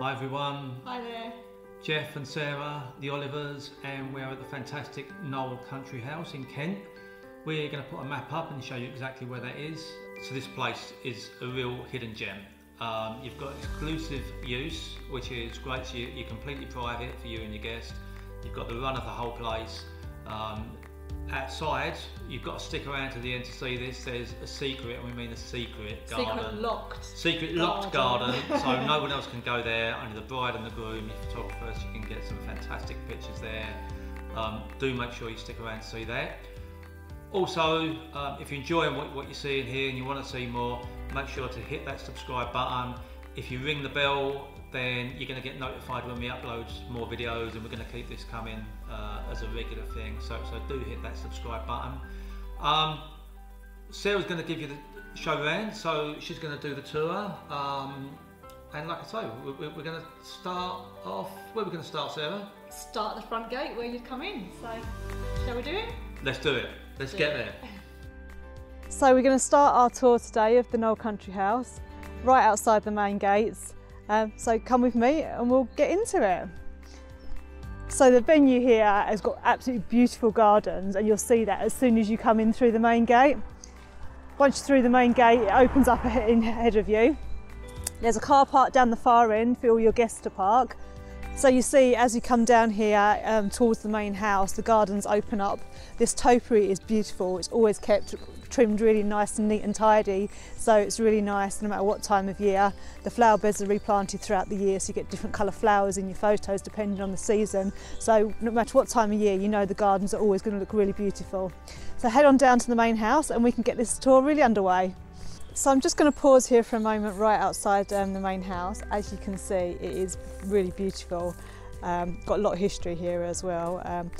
Hi everyone, Hi there. Jeff and Sarah, the Olivers, and we're at the fantastic Knowle Country House in Kent. We're going to put a map up and show you exactly where that is. So this place is a real hidden gem. Um, you've got exclusive use, which is great. So you, you're completely private for you and your guest. You've got the run of the whole place. Um, outside, you've got to stick around to the end to see this. There's a secret, and we mean a secret garden. Secret locked. Secret locked Garden. garden, so no one else can go there, only the bride and the groom, your photographers, you can get some fantastic pictures there. Um, do make sure you stick around to see that. Also, um, if you're enjoying what, what you're seeing here and you want to see more, make sure to hit that subscribe button. If you ring the bell, then you're going to get notified when we upload more videos and we're going to keep this coming uh, as a regular thing. So, so do hit that subscribe button. Um, Sarah's going to give you the show around, so she's going to do the tour. Um, and like I say, we're, we're going to start off. Where are we going to start, Sarah? Start at the front gate where you'd come in. So, shall we do it? Let's do it. Let's get there. So we're going to start our tour today of the Knowle Country House, right outside the main gates. Um, so come with me and we'll get into it. So the venue here has got absolutely beautiful gardens and you'll see that as soon as you come in through the main gate. Once you're through the main gate, it opens up ahead of you. There's a car park down the far end for all your guests to park. So you see as you come down here um, towards the main house the gardens open up. This topiary is beautiful, it's always kept trimmed really nice and neat and tidy so it's really nice no matter what time of year. The flower beds are replanted throughout the year so you get different colour flowers in your photos depending on the season so no matter what time of year you know the gardens are always going to look really beautiful. So head on down to the main house and we can get this tour really underway. So I'm just going to pause here for a moment right outside um, the main house. As you can see, it is really beautiful. Um, got a lot of history here as well. Um,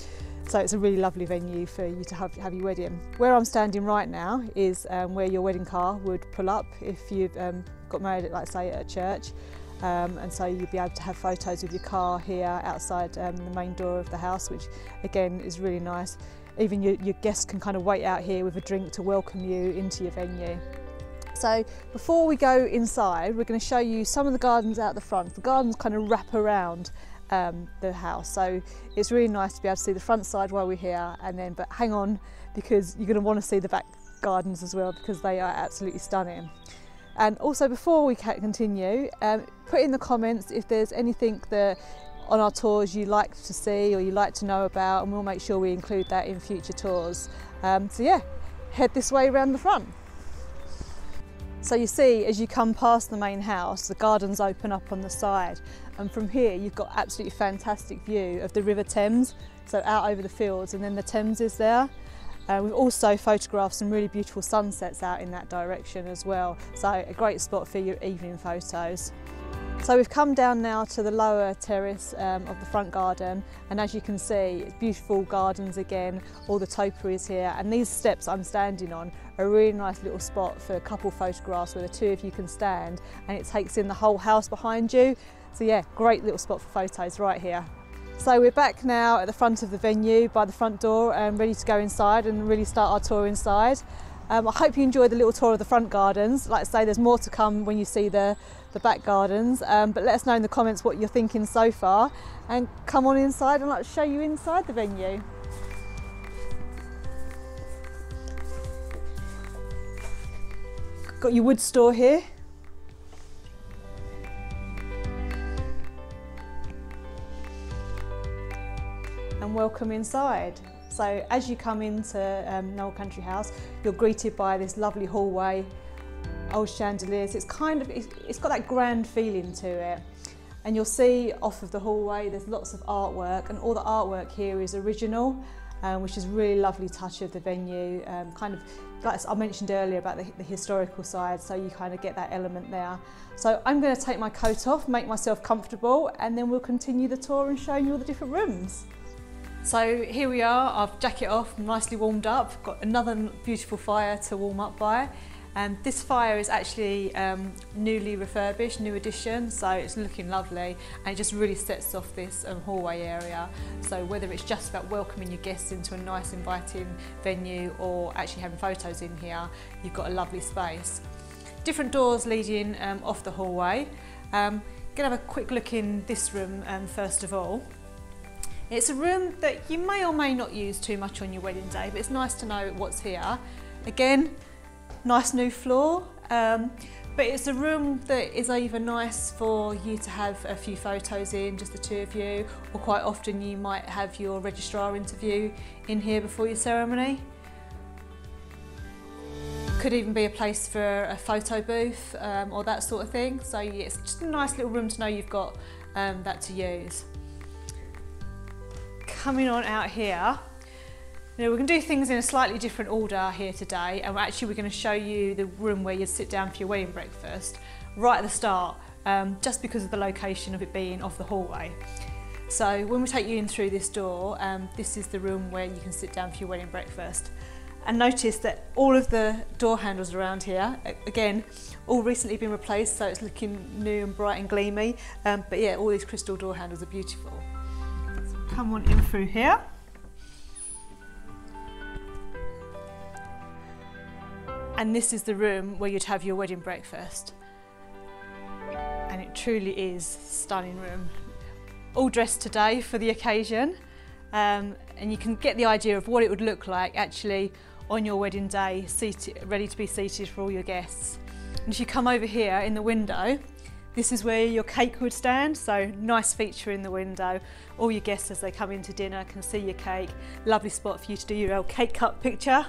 so it's a really lovely venue for you to have, have your wedding. Where I'm standing right now is um, where your wedding car would pull up if you've um, got married, at, like say, at a church. Um, and so you'll be able to have photos of your car here outside um, the main door of the house, which again is really nice. Even your, your guests can kind of wait out here with a drink to welcome you into your venue. So before we go inside, we're going to show you some of the gardens out the front. The gardens kind of wrap around um, the house, so it's really nice to be able to see the front side while we're here. And then, but hang on, because you're going to want to see the back gardens as well because they are absolutely stunning. And also, before we continue, um, put in the comments if there's anything that on our tours you like to see or you like to know about, and we'll make sure we include that in future tours. Um, so yeah, head this way around the front. So you see, as you come past the main house, the gardens open up on the side. And from here, you've got absolutely fantastic view of the River Thames. So out over the fields and then the Thames is there. Uh, we've also photographed some really beautiful sunsets out in that direction as well. So a great spot for your evening photos. So we've come down now to the lower terrace um, of the front garden and as you can see it's beautiful gardens again, all the topiaries here and these steps I'm standing on are a really nice little spot for a couple photographs where the two of you can stand and it takes in the whole house behind you. So yeah, great little spot for photos right here. So we're back now at the front of the venue by the front door and ready to go inside and really start our tour inside. Um, I hope you enjoyed the little tour of the front gardens. Like I say, there's more to come when you see the, the back gardens. Um, but let us know in the comments what you're thinking so far and come on inside and let's show you inside the venue. Got your wood store here. and welcome inside. So as you come into um, Country House, you're greeted by this lovely hallway, old chandeliers. It's kind of, it's, it's got that grand feeling to it. And you'll see off of the hallway, there's lots of artwork and all the artwork here is original, um, which is really lovely touch of the venue. Um, kind of, like I mentioned earlier about the, the historical side, so you kind of get that element there. So I'm going to take my coat off, make myself comfortable, and then we'll continue the tour and show you all the different rooms. So here we are, I've jacket off, nicely warmed up, got another beautiful fire to warm up by. And this fire is actually um, newly refurbished, new addition, so it's looking lovely and it just really sets off this um, hallway area. So whether it's just about welcoming your guests into a nice inviting venue or actually having photos in here, you've got a lovely space. Different doors leading um, off the hallway. Um, going to have a quick look in this room um, first of all. It's a room that you may or may not use too much on your wedding day, but it's nice to know what's here. Again, nice new floor, um, but it's a room that is either nice for you to have a few photos in, just the two of you, or quite often you might have your registrar interview in here before your ceremony. Could even be a place for a photo booth um, or that sort of thing. So it's just a nice little room to know you've got um, that to use. Coming on out here, we're going to do things in a slightly different order here today and actually we're going to show you the room where you'd sit down for your wedding breakfast right at the start um, just because of the location of it being off the hallway. So when we take you in through this door, um, this is the room where you can sit down for your wedding breakfast. And notice that all of the door handles around here, again, all recently been replaced, so it's looking new and bright and gleamy. Um, but yeah, all these crystal door handles are beautiful. Come on in through here. And this is the room where you'd have your wedding breakfast. And it truly is stunning room. All dressed today for the occasion. Um, and you can get the idea of what it would look like actually on your wedding day, seated, ready to be seated for all your guests. And if you come over here in the window, this is where your cake would stand, so nice feature in the window. All your guests as they come into dinner can see your cake. Lovely spot for you to do your old cake cut picture.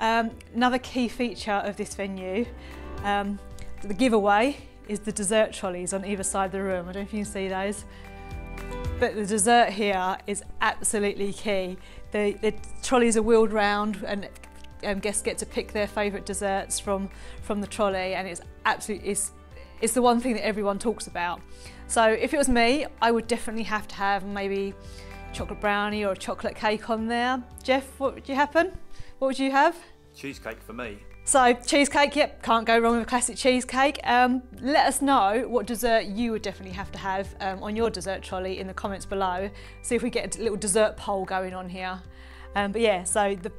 Um, another key feature of this venue, um, the giveaway, is the dessert trolleys on either side of the room. I don't know if you can see those. But the dessert here is absolutely key. The, the trolleys are wheeled round and um, guests get to pick their favourite desserts from, from the trolley and it's absolutely, it's, it's the one thing that everyone talks about. So if it was me, I would definitely have to have maybe chocolate brownie or a chocolate cake on there. Jeff, what would you happen? What would you have? Cheesecake for me. So cheesecake, yep, can't go wrong with a classic cheesecake. Um, let us know what dessert you would definitely have to have um, on your dessert trolley in the comments below. See if we get a little dessert poll going on here. Um, but yeah, so the,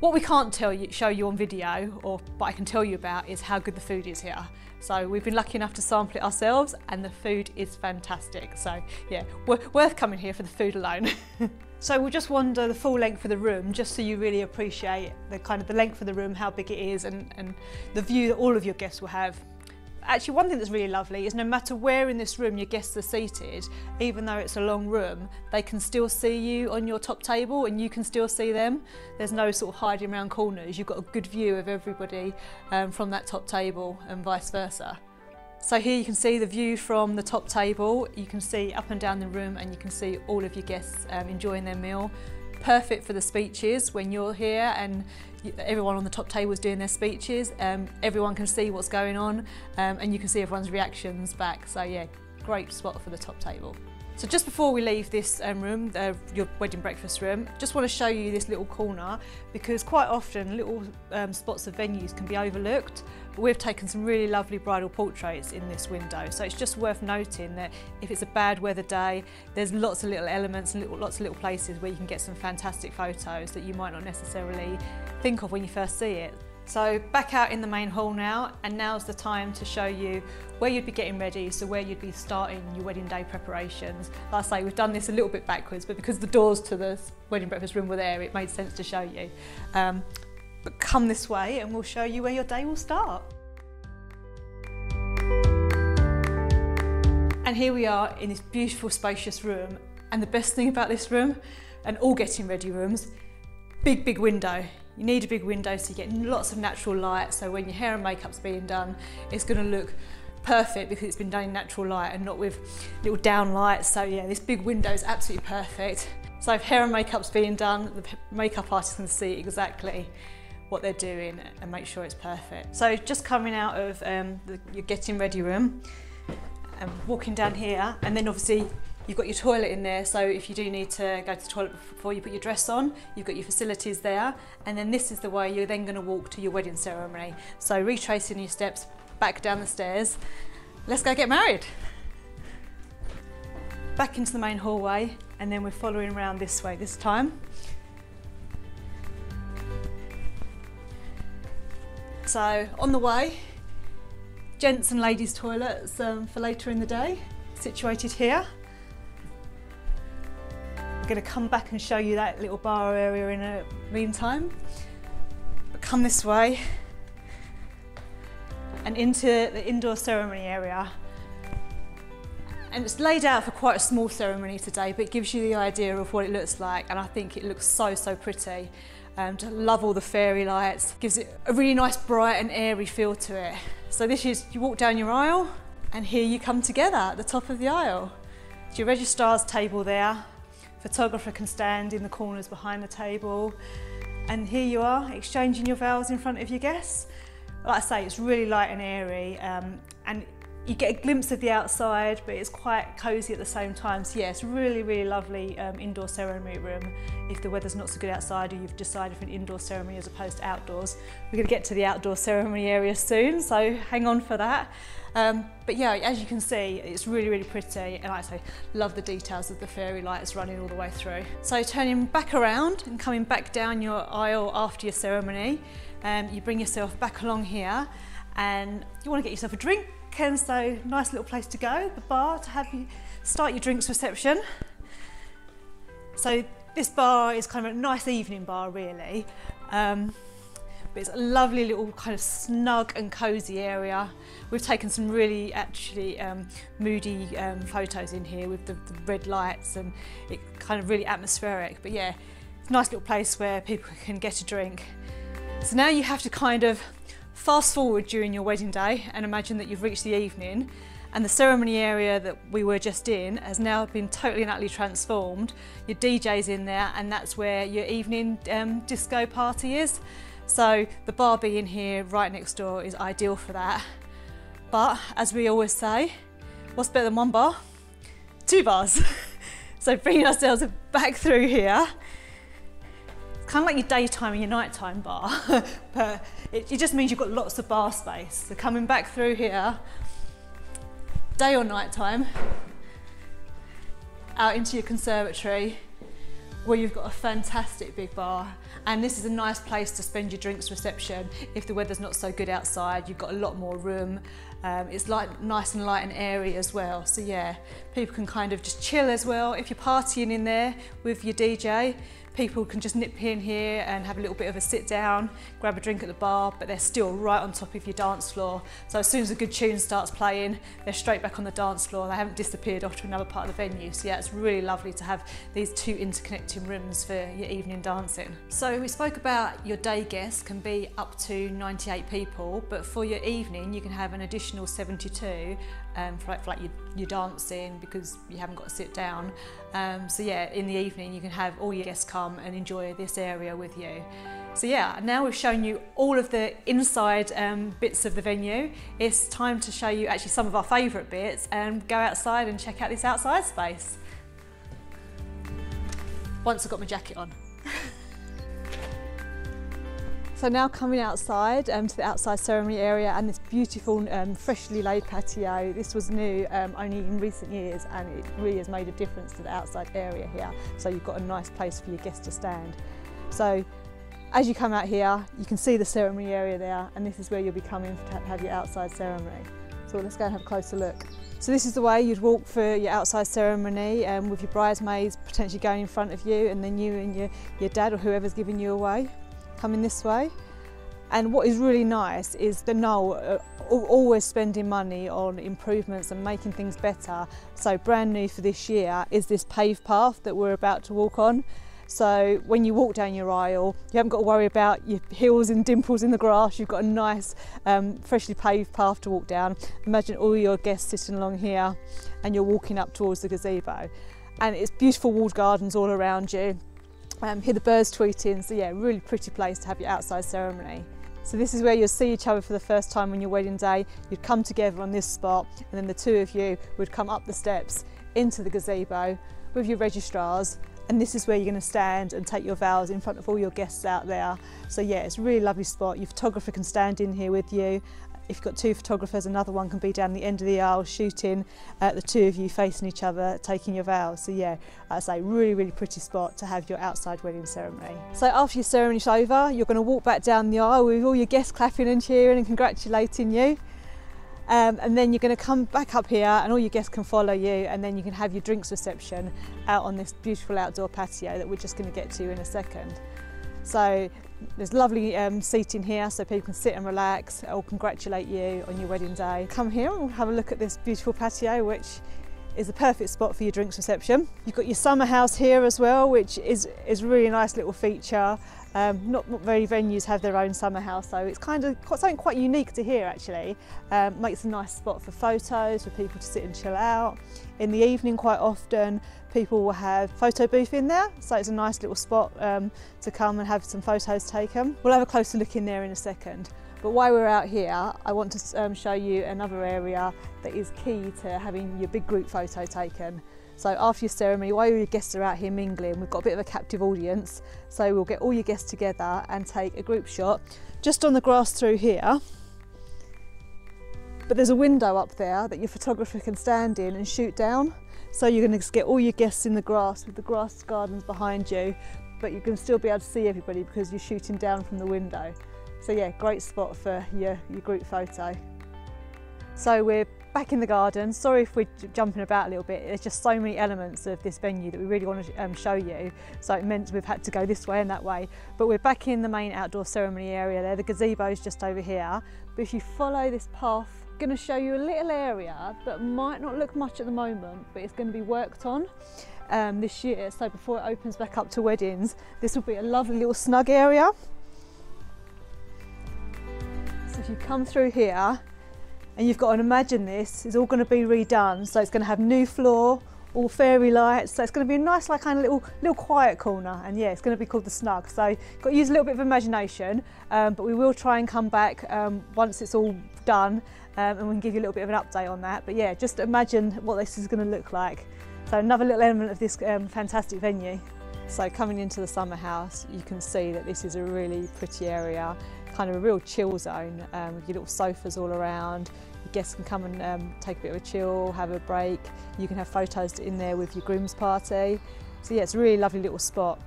what we can't tell you, show you on video, or what I can tell you about, is how good the food is here. So we've been lucky enough to sample it ourselves, and the food is fantastic. So yeah, worth coming here for the food alone. So we'll just wander the full length of the room just so you really appreciate the kind of the length of the room, how big it is and, and the view that all of your guests will have. Actually, one thing that's really lovely is no matter where in this room your guests are seated, even though it's a long room, they can still see you on your top table and you can still see them. There's no sort of hiding around corners. You've got a good view of everybody um, from that top table and vice versa. So here you can see the view from the top table, you can see up and down the room and you can see all of your guests um, enjoying their meal. Perfect for the speeches when you're here and everyone on the top table is doing their speeches. Um, everyone can see what's going on um, and you can see everyone's reactions back. So yeah, great spot for the top table. So just before we leave this um, room, uh, your wedding breakfast room, just want to show you this little corner because quite often little um, spots of venues can be overlooked. But we've taken some really lovely bridal portraits in this window. So it's just worth noting that if it's a bad weather day, there's lots of little elements and little, lots of little places where you can get some fantastic photos that you might not necessarily think of when you first see it. So back out in the main hall now, and now's the time to show you where you'd be getting ready, so where you'd be starting your wedding day preparations. Like I say, we've done this a little bit backwards, but because the doors to the wedding breakfast room were there, it made sense to show you. Um, but come this way and we'll show you where your day will start. And here we are in this beautiful spacious room. And the best thing about this room, and all getting ready rooms, big, big window. You need a big window so you get lots of natural light so when your hair and makeup's being done it's going to look perfect because it's been done in natural light and not with little down lights so yeah this big window is absolutely perfect so if hair and makeup's being done the makeup artist can see exactly what they're doing and make sure it's perfect. So just coming out of um, the, your getting ready room and walking down here and then obviously You've got your toilet in there, so if you do need to go to the toilet before you put your dress on, you've got your facilities there. And then this is the way you're then going to walk to your wedding ceremony. So retracing your steps back down the stairs. Let's go get married. Back into the main hallway, and then we're following around this way this time. So on the way, gents and ladies toilets um, for later in the day. situated here. Going to come back and show you that little bar area in a meantime. But come this way and into the indoor ceremony area. And it's laid out for quite a small ceremony today, but it gives you the idea of what it looks like. And I think it looks so, so pretty. Um, love all the fairy lights. Gives it a really nice bright and airy feel to it. So this is, you walk down your aisle and here you come together at the top of the aisle. It's your registrar's table there, photographer can stand in the corners behind the table. And here you are, exchanging your vows in front of your guests. Like I say, it's really light and airy um, and you get a glimpse of the outside, but it's quite cosy at the same time. So yeah, it's really, really lovely um, indoor ceremony room. If the weather's not so good outside or you've decided for an indoor ceremony as opposed to outdoors. We're gonna get to the outdoor ceremony area soon, so hang on for that. Um, but yeah, as you can see, it's really, really pretty. And like I say, love the details of the fairy lights running all the way through. So turning back around and coming back down your aisle after your ceremony, um, you bring yourself back along here and you want to get yourself a drink. So nice little place to go, the bar to have you start your drinks reception. So this bar is kind of a nice evening bar really. Um, but it's a lovely little kind of snug and cosy area. We've taken some really actually um, moody um, photos in here with the, the red lights and it kind of really atmospheric. But yeah, it's a nice little place where people can get a drink. So now you have to kind of fast forward during your wedding day and imagine that you've reached the evening and the ceremony area that we were just in has now been totally and utterly transformed. Your DJ's in there and that's where your evening um, disco party is. So the bar being here right next door is ideal for that. But as we always say, what's better than one bar? Two bars. so bringing ourselves back through here. Kind of like your daytime and your nighttime bar, but it, it just means you've got lots of bar space. So coming back through here, day or nighttime, out into your conservatory, where you've got a fantastic big bar. And this is a nice place to spend your drinks reception if the weather's not so good outside. You've got a lot more room. Um, it's light, nice and light and airy as well. So yeah people can kind of just chill as well. If you're partying in there with your DJ people can just nip in here and have a little bit of a sit down, grab a drink at the bar, but they're still right on top of your dance floor. So as soon as a good tune starts playing, they're straight back on the dance floor. They haven't disappeared off to another part of the venue. So yeah, it's really lovely to have these two interconnecting rooms for your evening dancing. So we spoke about your day guests can be up to 98 people, but for your evening, you can have an additional 72 um, for, like, like your, your dancing because you haven't got to sit down. Um, so yeah, in the evening you can have all your guests come and enjoy this area with you. So yeah, now we've shown you all of the inside um, bits of the venue. It's time to show you actually some of our favourite bits and go outside and check out this outside space. Once I've got my jacket on. So now coming outside um, to the outside ceremony area and this beautiful um, freshly laid patio. This was new um, only in recent years and it really has made a difference to the outside area here. So you've got a nice place for your guests to stand. So as you come out here, you can see the ceremony area there and this is where you'll be coming to have your outside ceremony. So let's go and have a closer look. So this is the way you'd walk for your outside ceremony um, with your bridesmaids potentially going in front of you and then you and your, your dad or whoever's giving you away coming this way. And what is really nice is the Knowle uh, always spending money on improvements and making things better. So brand new for this year is this paved path that we're about to walk on. So when you walk down your aisle, you haven't got to worry about your heels and dimples in the grass. You've got a nice, um, freshly paved path to walk down. Imagine all your guests sitting along here and you're walking up towards the gazebo. And it's beautiful walled gardens all around you. Um, hear the birds tweeting, so yeah, really pretty place to have your outside ceremony. So this is where you'll see each other for the first time on your wedding day. You'd come together on this spot and then the two of you would come up the steps into the gazebo with your registrars and this is where you're going to stand and take your vows in front of all your guests out there. So yeah, it's a really lovely spot. Your photographer can stand in here with you if you've got two photographers, another one can be down the end of the aisle shooting, uh, the two of you facing each other, taking your vows. So yeah, I say really, really pretty spot to have your outside wedding ceremony. So after your ceremony's over, you're going to walk back down the aisle with all your guests clapping and cheering and congratulating you. Um, and then you're going to come back up here and all your guests can follow you and then you can have your drinks reception out on this beautiful outdoor patio that we're just going to get to in a second. So There's lovely um, seating here so people can sit and relax or congratulate you on your wedding day. Come here and have a look at this beautiful patio which is the perfect spot for your drinks reception. You've got your summer house here as well, which is, is a really nice little feature. Um, not, not many venues have their own summer house, so it's kind of quite, something quite unique to here actually. Um, makes a nice spot for photos, for people to sit and chill out. In the evening quite often, people will have photo booth in there, so it's a nice little spot um, to come and have some photos taken. We'll have a closer look in there in a second. But while we're out here, I want to um, show you another area that is key to having your big group photo taken. So after your ceremony, while your guests are out here mingling, we've got a bit of a captive audience. So we'll get all your guests together and take a group shot just on the grass through here. But there's a window up there that your photographer can stand in and shoot down. So you're going to get all your guests in the grass with the grass gardens behind you, but you can still be able to see everybody because you're shooting down from the window. So yeah, great spot for your, your group photo. So we're back in the garden. Sorry if we're jumping about a little bit. There's just so many elements of this venue that we really want to um, show you. So it meant we've had to go this way and that way. But we're back in the main outdoor ceremony area there. The gazebo's just over here. But if you follow this path, I'm going to show you a little area that might not look much at the moment, but it's going to be worked on. Um, this year, so before it opens back up to weddings, this will be a lovely little snug area. So if you come through here, and you've got to imagine this is all going to be redone. So it's going to have new floor all fairy lights. So it's going to be a nice like kind of little little quiet corner. And yeah it's going to be called the snug. So got to use a little bit of imagination um, but we will try and come back um, once it's all done um, and we can give you a little bit of an update on that. But yeah just imagine what this is going to look like. So another little element of this um, fantastic venue. So coming into the summer house you can see that this is a really pretty area kind of a real chill zone um, with your little sofas all around. Your guests can come and um, take a bit of a chill, have a break. You can have photos in there with your groom's party. So yeah, it's a really lovely little spot.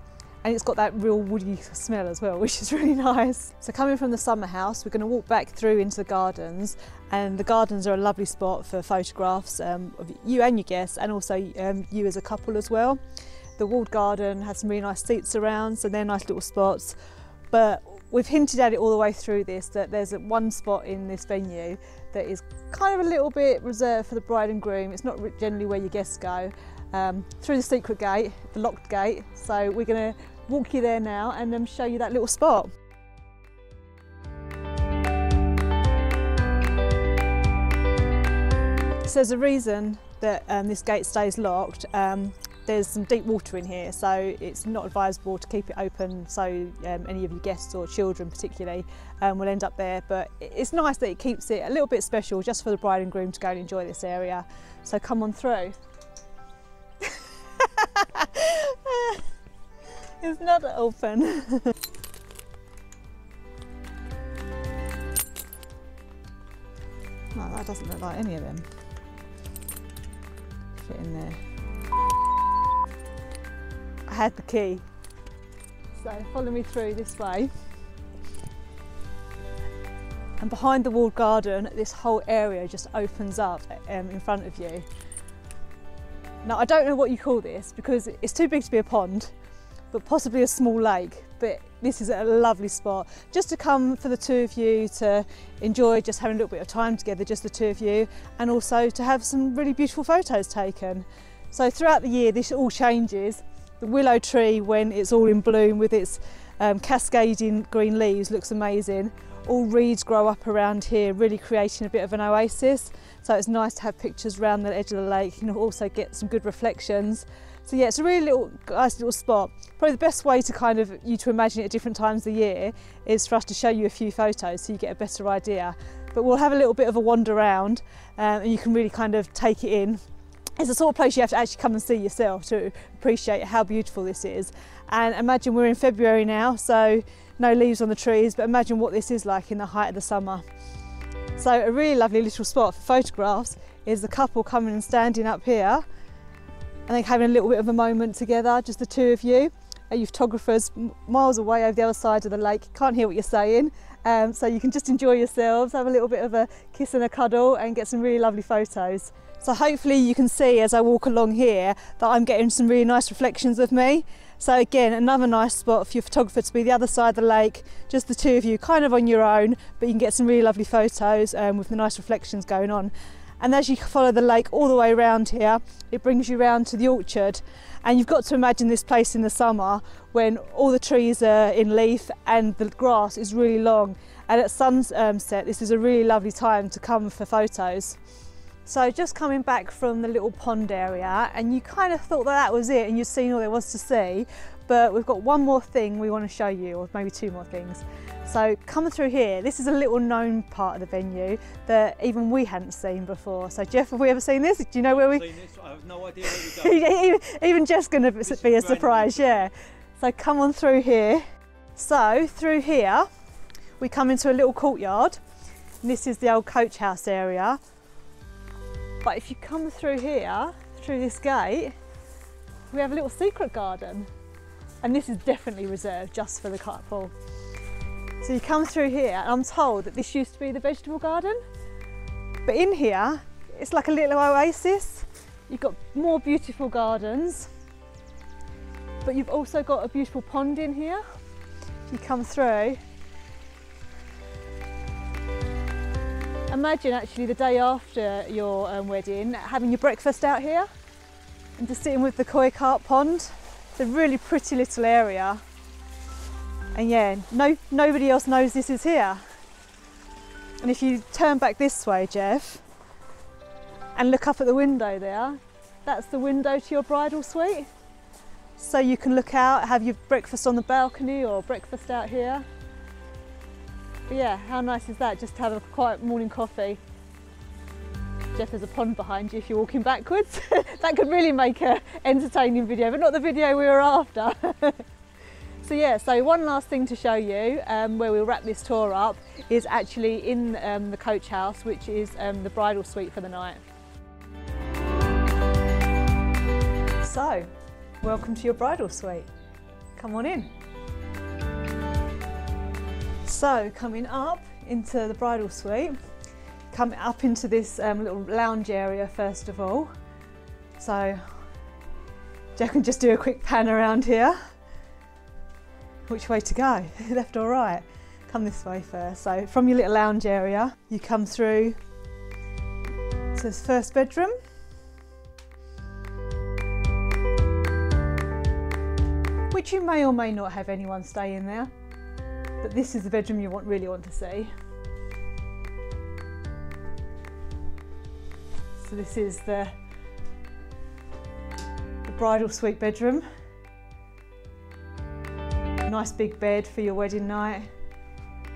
And it's got that real woody smell as well, which is really nice. So coming from the summer house, we're going to walk back through into the gardens and the gardens are a lovely spot for photographs um, of you and your guests and also um, you as a couple as well. The walled garden has some really nice seats around, so they're nice little spots. But We've hinted at it all the way through this that there's one spot in this venue that is kind of a little bit reserved for the bride and groom. It's not generally where your guests go. Um, through the secret gate, the locked gate. So we're going to walk you there now and um, show you that little spot. So there's a reason that um, this gate stays locked. Um, there's some deep water in here, so it's not advisable to keep it open so um, any of your guests or children particularly um, will end up there. But it's nice that it keeps it a little bit special just for the bride and groom to go and enjoy this area. So come on through. it's not open. no, that doesn't look like any of them fit in there had the key. So follow me through this way. And behind the walled garden, this whole area just opens up um, in front of you. Now I don't know what you call this because it's too big to be a pond, but possibly a small lake. But this is a lovely spot just to come for the two of you to enjoy just having a little bit of time together, just the two of you, and also to have some really beautiful photos taken. So throughout the year, this all changes. The willow tree, when it's all in bloom with its um, cascading green leaves, looks amazing. All reeds grow up around here, really creating a bit of an oasis. So it's nice to have pictures around the edge of the lake. You can also get some good reflections. So yeah, it's a really little, nice little spot. Probably the best way to kind of you to imagine it at different times of the year is for us to show you a few photos so you get a better idea. But we'll have a little bit of a wander around um, and you can really kind of take it in it's the sort of place you have to actually come and see yourself to appreciate how beautiful this is. And imagine we're in February now, so no leaves on the trees, but imagine what this is like in the height of the summer. So a really lovely little spot for photographs is the couple coming and standing up here and then having a little bit of a moment together, just the two of you. Your photographers miles away over the other side of the lake, can't hear what you're saying, Um, so you can just enjoy yourselves, have a little bit of a kiss and a cuddle and get some really lovely photos. So hopefully you can see as I walk along here that I'm getting some really nice reflections of me. So again, another nice spot for your photographer to be the other side of the lake, just the two of you kind of on your own, but you can get some really lovely photos um, with the nice reflections going on. And as you follow the lake all the way around here, it brings you round to the orchard. And you've got to imagine this place in the summer when all the trees are in leaf and the grass is really long. And at sunset, this is a really lovely time to come for photos. So just coming back from the little pond area and you kind of thought that that was it and you'd seen all there was to see, but we've got one more thing we want to show you, or maybe two more things. So coming through here, this is a little known part of the venue that even we hadn't seen before. So Jeff, have we ever seen this? Do you know where we? Seen this? I have no idea where we're going. even, even Jeff's going to be is a brand new surprise, yeah. So come on through here. So through here, we come into a little courtyard. And this is the old coach house area. But if you come through here, through this gate, we have a little secret garden. And this is definitely reserved just for the couple. So you come through here, and I'm told that this used to be the vegetable garden. But in here, it's like a little oasis. You've got more beautiful gardens, but you've also got a beautiful pond in here. You come through, imagine actually the day after your um, wedding having your breakfast out here and just sitting with the koi carp pond. It's a really pretty little area. And yeah, no, nobody else knows this is here. And if you turn back this way, Jeff, and look up at the window there, that's the window to your bridal suite. So you can look out, have your breakfast on the balcony or breakfast out here. But yeah, how nice is that? Just to have a quiet morning coffee. Jeff, there's a pond behind you if you're walking backwards. that could really make a entertaining video, but not the video we were after. So yeah, so one last thing to show you um, where we'll wrap this tour up is actually in um, the coach house, which is um, the bridal suite for the night. So, welcome to your bridal suite. Come on in. So, coming up into the bridal suite, come up into this um, little lounge area first of all. So, Jack can just do a quick pan around here. Which way to go? Left or right? Come this way first. So, from your little lounge area, you come through to this first bedroom. Which you may or may not have anyone stay in there, but this is the bedroom you want really want to see. So this is the, the bridal suite bedroom. Nice big bed for your wedding night.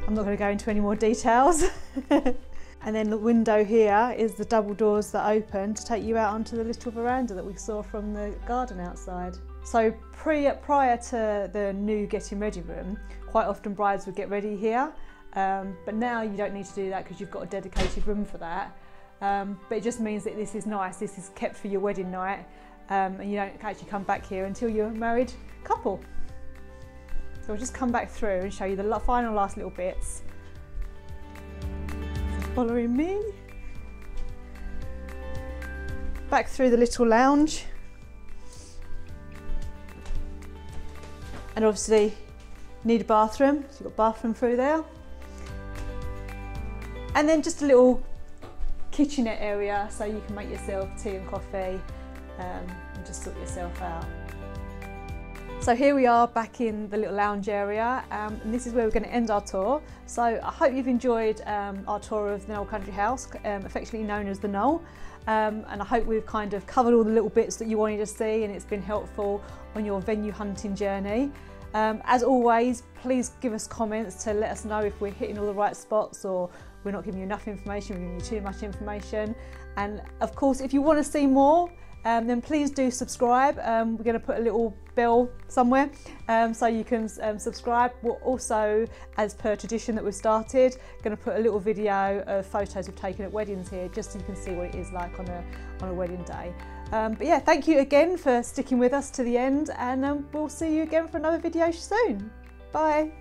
I'm not going to go into any more details. and then the window here is the double doors that open to take you out onto the little veranda that we saw from the garden outside. So pre, prior to the new getting ready room, quite often brides would get ready here. Um, but now you don't need to do that because you've got a dedicated room for that. Um, but it just means that this is nice, this is kept for your wedding night um, and you don't actually come back here until you're a married couple. So we'll just come back through and show you the final last little bits. Following me. Back through the little lounge. And obviously need a bathroom, so you've got bathroom through there. And then just a little kitchenette area so you can make yourself tea and coffee um, and just sort yourself out. So here we are back in the little lounge area um, and this is where we're going to end our tour. So I hope you've enjoyed um, our tour of the Knowle Country House, um, affectionately known as the Knowle. Um, and I hope we've kind of covered all the little bits that you wanted to see and it's been helpful on your venue hunting journey. Um, as always, please give us comments to let us know if we're hitting all the right spots or we're not giving you enough information, we're giving you too much information. And of course, if you want to see more, um, then please do subscribe. Um, we're going to put a little bell somewhere um, so you can um, subscribe. We're also, as per tradition that we've started, going to put a little video of photos we've taken at weddings here, just so you can see what it is like on a on a wedding day. Um, but yeah, thank you again for sticking with us to the end, and um, we'll see you again for another video soon. Bye.